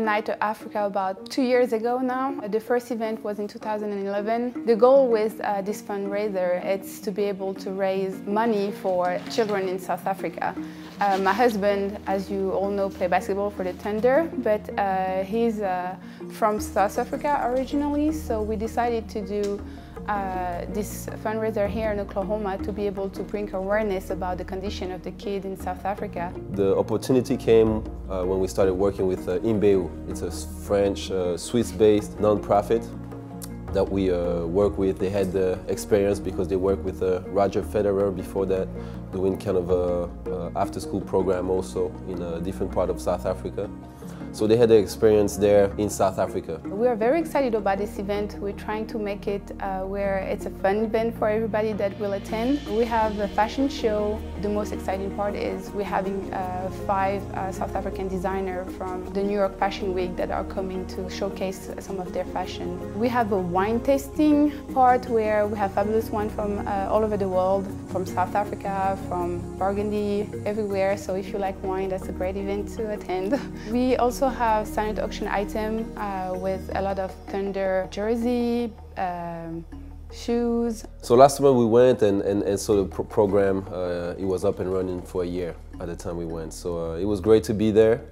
Night to Africa about two years ago now. The first event was in 2011. The goal with uh, this fundraiser is to be able to raise money for children in South Africa. Uh, my husband, as you all know, played basketball for the Thunder, but uh, he's uh, from South Africa originally, so we decided to do uh, this fundraiser here in Oklahoma to be able to bring awareness about the condition of the kid in South Africa. The opportunity came uh, when we started working with uh, Imbewu. It's a French, uh, Swiss-based non-profit that we uh, work with. They had the experience because they worked with uh, Roger Federer before that, doing kind of a, after-school program also in a different part of South Africa. So they had the experience there in South Africa. We are very excited about this event. We're trying to make it uh, where it's a fun event for everybody that will attend. We have a fashion show. The most exciting part is we're having uh, five uh, South African designers from the New York Fashion Week that are coming to showcase some of their fashion. We have a wine tasting part where we have fabulous wine from uh, all over the world, from South Africa, from Burgundy, everywhere. So if you like wine, that's a great event to attend. We also also have silent auction item uh, with a lot of Thunder jersey, um, shoes. So last summer we went and, and, and the pro program, uh, it was up and running for a year at the time we went. So uh, it was great to be there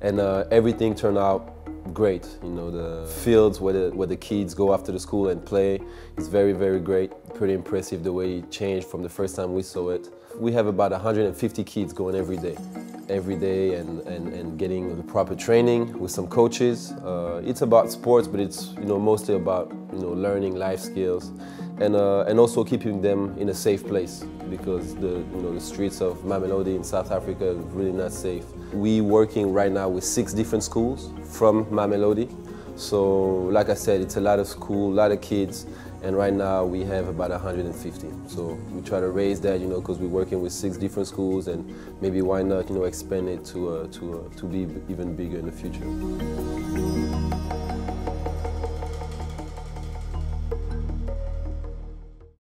and uh, everything turned out great. You know, the fields where the, where the kids go after the school and play is very, very great. Pretty impressive the way it changed from the first time we saw it. We have about 150 kids going every day every day and, and, and getting the proper training with some coaches. Uh, it's about sports, but it's you know mostly about you know learning life skills and, uh, and also keeping them in a safe place because the, you know, the streets of Mamelodi in South Africa are really not safe. We working right now with six different schools from Mamelodi. So like I said, it's a lot of school, a lot of kids, and right now we have about 150. So we try to raise that, you know, because we're working with six different schools, and maybe why not, you know, expand it to uh, to uh, to be even bigger in the future.